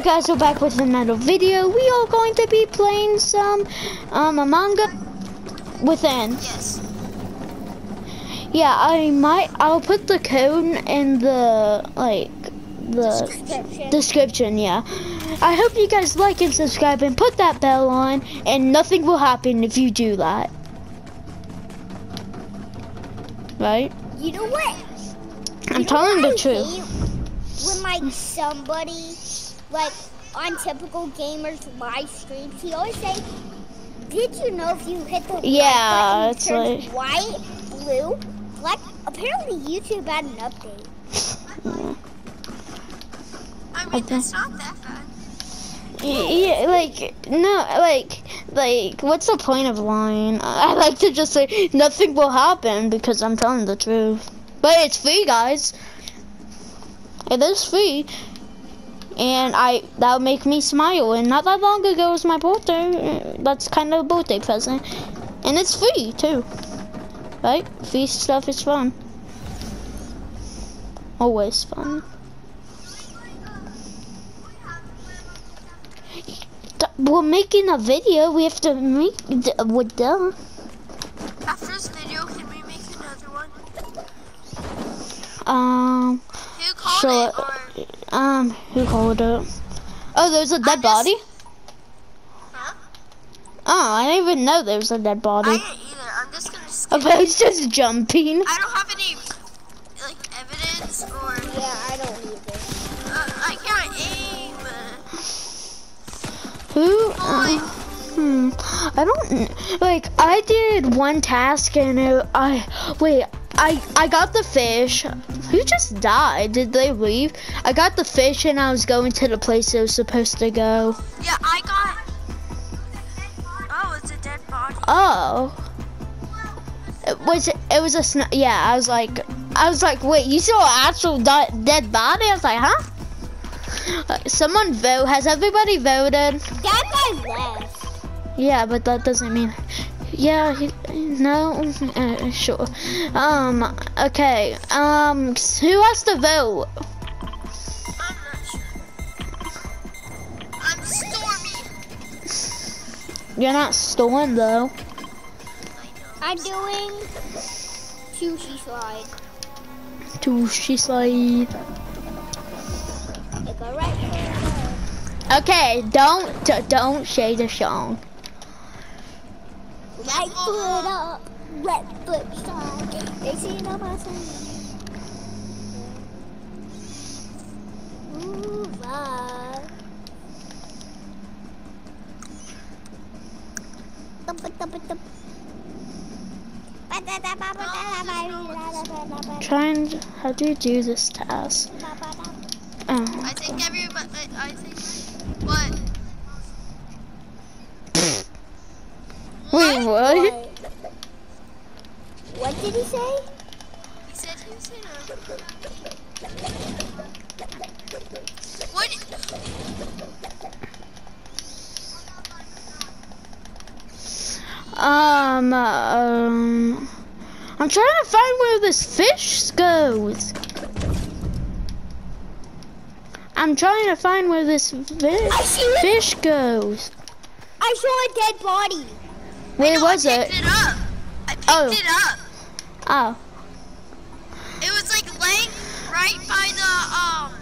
up guys, we're back with another video. We are going to be playing some um, Among Us Within. Yes. Yeah, I might, I'll put the code in the, like, the Description. description, yeah. I hope you guys like and subscribe and put that bell on and nothing will happen if you do that. Right? You know what? I'm You telling the I truth. When like somebody, like on Typical Gamer's live streams, he always say, "Did you know if you hit the Yeah, right it's button, it turns like- white, blue, black?" Apparently, YouTube had an update. I mean, Okay. it's not that bad. Yeah, like no, like like what's the point of lying? I like to just say nothing will happen because I'm telling the truth. But it's free, guys. It is free, and I that would make me smile. And not that long ago was my birthday. That's kind of a birthday present, and it's free too. Right? Free stuff is fun. Always fun. We're making a video. We have to make. We're done. After this video, can we make another one? Um. Who called? Or, um. Who called it? Oh, there's a dead just- body. huh? Oh, I didn't even know there was a dead I body. didn't either. I'm just gonna skip. Okay, it's just jumping. I don't have any like evidence or Yeah, I don't either. uh, I can't aim. Who? Boy, Uh, hmm. I don't like. I did one task and it, I wait. I I got the fish. Who just died? Did they leave? I got the fish and I was going to the place I was supposed to go. yeah, I got. Oh, it's a dead body. Oh. It was it was a sn- yeah. I was like I was like wait you saw an actual dead body? I was like huh? Uh, someone vote. Has everybody voted? That guy left. Yeah, but that doesn't mean. Yeah, he, no, uh, sure. Um, okay. Um, who has to vote? I'm not sure. I'm Stormy. You're not stolen though. I'm doing sushi slide. Tushy slide. Right Okay, don't don't shade the song. Up, right foot up, left foot slide. They see it on my side. Ooh, right. Trying. How do you do this task? Oh. I think everybody. I I think. What? Wait, what? What did he say? He said he was in a. What? Um, um, I'm trying to find where this fish goes. I'm trying to find where this fish, fish goes. I saw a dead body. Where no, was I it? picked it up. I picked Oh. it up. Oh, It was like laying right by the um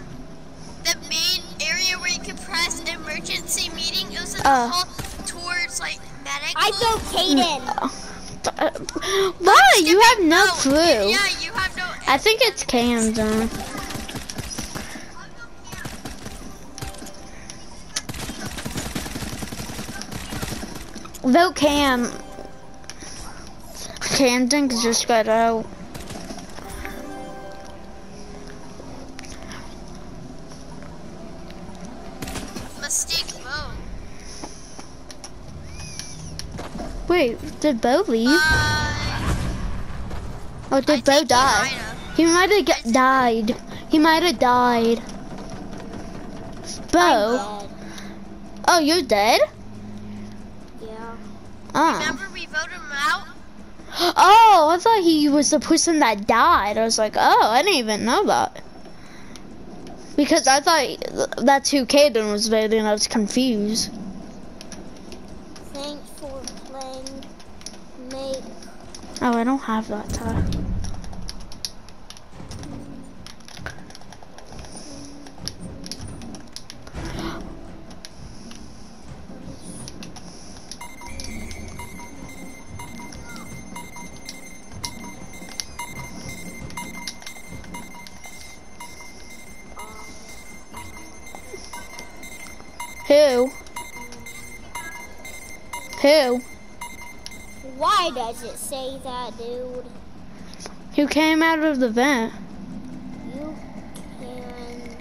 the main area where you could press emergency meeting. It was in the hall towards like medical. I saw Kaden. Uh, why? You have no No, clue. Yeah, you have no. I think it's Camden. Vote Cam. Camden just got out. Mistake vote. Wait, did Bo leave? Uh, I did Bo die? He might have died. He might have died. Bo? Oh, you're dead? Oh. Remember we voted him out? Oh, I thought he was the person that died. I was like, oh, I didn't even know that. Because I thought that's who Caden was voting. I was confused. Thanks for playing. Make Oh, I don't have that tag. Who? Who? Why does it say that, dude? Who came out of the vent? You can.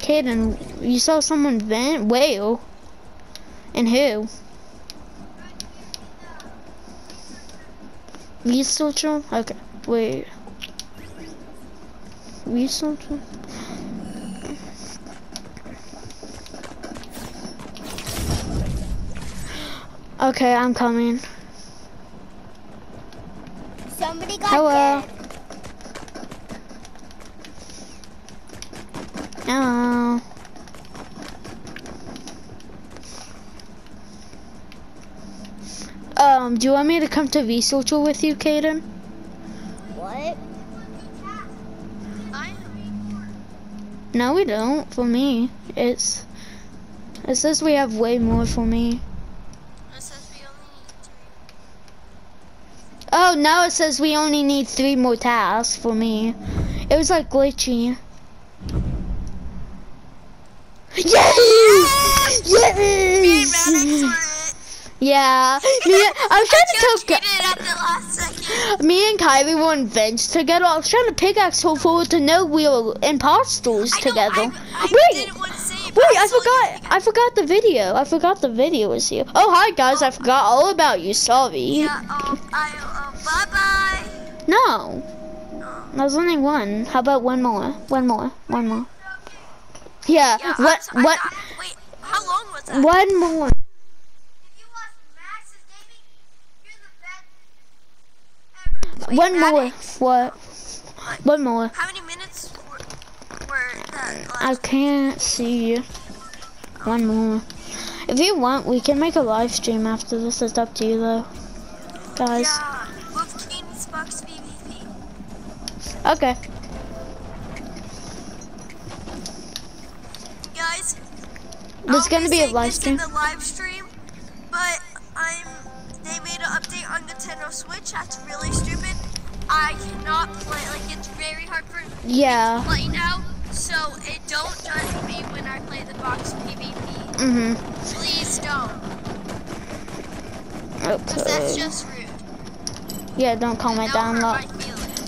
Caden, you saw someone vent? Whale? And who? Researcher? Okay, wait. Researcher? Okay, I'm coming. Somebody got Hello. dead. Hello. Um, do you want me to come to researcher with you, Caden? What? No, we don't. For me, it's. It says we have way more for me. It says we only need three. Oh, now it says we only need three more tasks for me. It was like glitchy. Yes! Me and Yes! Yeah. Me, I was trying to tell. At the last second. Me and Kylie were in vents together. I was trying to pickaxe her forward to know we were imposters together. I, I Wait, didn't want to say wait, I forgot. I forgot the video. I forgot the video was here. Oh, hi guys. I forgot all about you. Sorry. Yeah, um, I, um, bye-bye. No. There's only one. How about one more? One more. One more. Yeah. Yeah, what? What? wait, how long was that? One more. If you watch Max's gaming, you're the best ever. Wait, One more. What? One more. How many minutes were, I can't see you. One more. If you want, we can make a live stream after this. It's up to you though. Guys. Yeah, with King's Bucks PvP. Okay. Guys, There's I'll gonna be a live stream. live stream, Switch. That's really stupid. I cannot play. Like it's very hard for me Yeah. play now. So it don't judge me when I play the box PvP. Mhm. Please don't, because that's Okay. just rude. Yeah. Don't comment down low.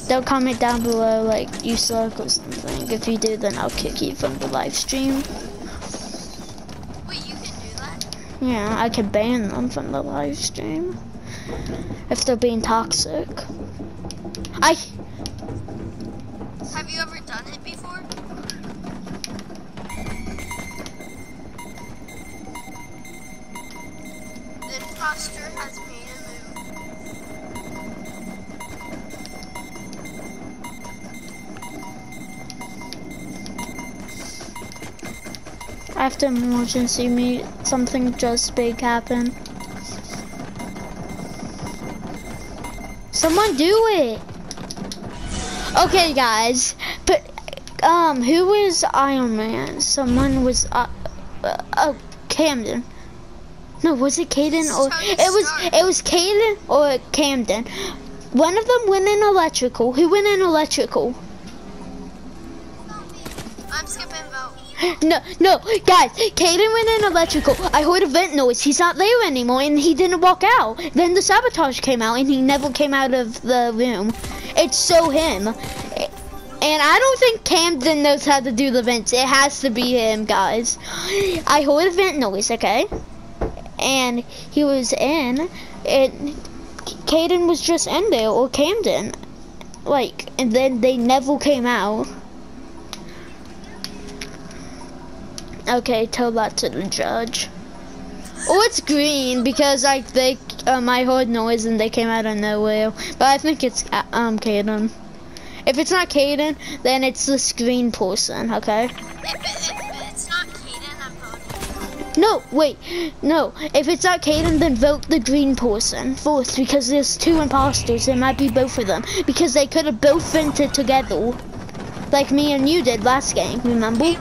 Don't comment down below like you suck or something. If you do, then I'll kick you from the live stream. Wait, you can do that? Yeah, I can ban them from the live stream if they're being toxic. I Have you ever done it before? The imposter has made a move. I have to emergency meet. Something just big happened. Someone do it. Okay, guys. But um, who was Iron Man? Someone was uh, uh, uh Camden. No, was it Caden or it was it was Caden or Camden? One of them went in electrical. Who went in electrical? I'm skipping. No, no, guys, Caden went in electrical. I heard a vent noise. He's not there anymore, and he didn't walk out. Then the sabotage came out, and he never came out of the room. It's so him. And I don't think Camden knows how to do the vents. It has to be him, guys. I heard a vent noise, okay? And he was in, and Caden was just in there, or Camden. Like, and then they never came out. Okay, tell that to the judge. Oh, it's green because like they, um, I heard noise and they came out of nowhere. But I think it's uh, um Caden. If it's not Caden, then it's this green person. Okay. If, if it's not Kaden, No, wait, no. If it's not Caden, then vote the green person first because there's two imposters. There might be both of them because they could have both vented together, like me and you did last game. Remember?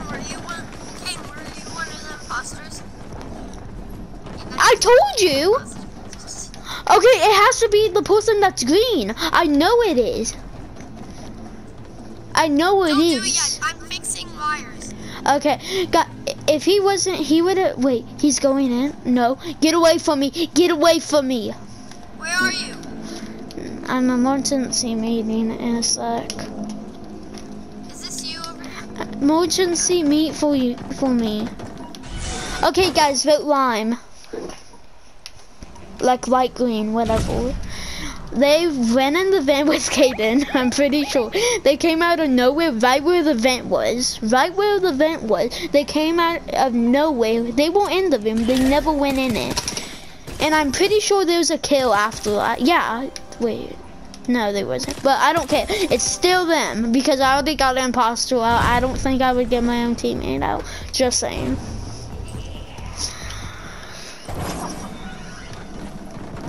Told you. Okay, it has to be the person that's green. I know it is. I know it Don't do it is. yet. I'm fixing wires. Okay, got. If he wasn't, he would have. Wait, he's going in. No, get away from me. Get away from me. Where are you? I'm emergency meeting in a sec. Is this you over here? Emergency meet for you for me. Okay, guys, vote lime. Like light green, whatever. They ran in the vent with Kaden, I'm pretty sure. They came out of nowhere, right where the vent was. Right where the vent was. They came out of nowhere. They weren't in the room, they never went in it. And I'm pretty sure there was a kill after that. Yeah, wait. No, there wasn't. But I don't care. It's still them because I already got an imposter out. I don't think I would get my own teammate out. Just saying.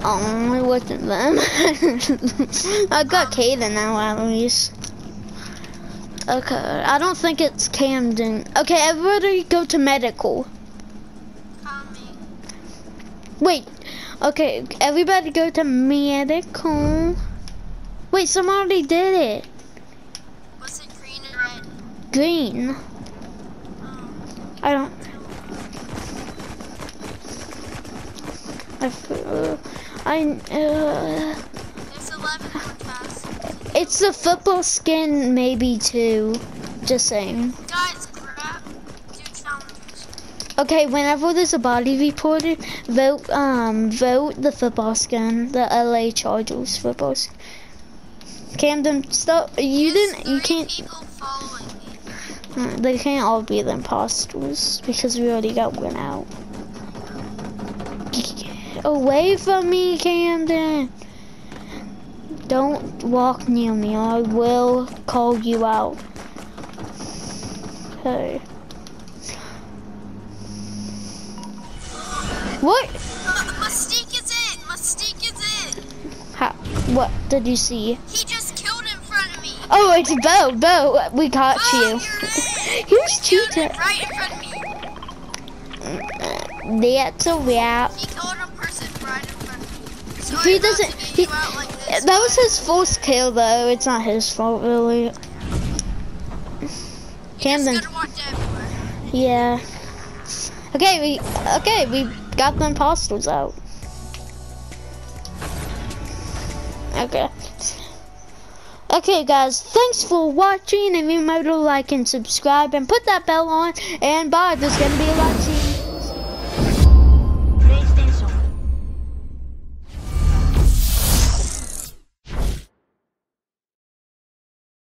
Oh, it wasn't them. I got Kaden now at least. Okay, I don't think it's Camden. Okay, everybody go to medical. Wait, okay, everybody go to medical. Wait, somebody did it. Was it green and red? Green. Oh. I don't. I. f- Uh, I. Uh, There's 11 more tasks. it's the football skin, maybe too. Just saying. Guys, grab. Do challenges. Okay, whenever there's a body reported, vote um vote the football skin, the LA Chargers football. Skin. Camden, stop! You There's didn't. You can't. Uh, They can't all be the imposters because we already got one out. Away from me, Camden! Don't walk near me, I will call you out. Okay. What? Mystique is in. Mystique is in. How, what did you see? He just killed in front of me. Oh, it's Bo. Bo, we caught Oh, you. you're in. Who's He killed cheating? right in front of me. That's a wrap. He doesn't- he- That was his first kill, though. It's not his fault, really. Camden. Yeah. Okay, we okay we got the imposters out. Okay. Okay, guys. Thanks for watching, and remember to like and subscribe, and put that bell on. And bye. There's gonna be a stream.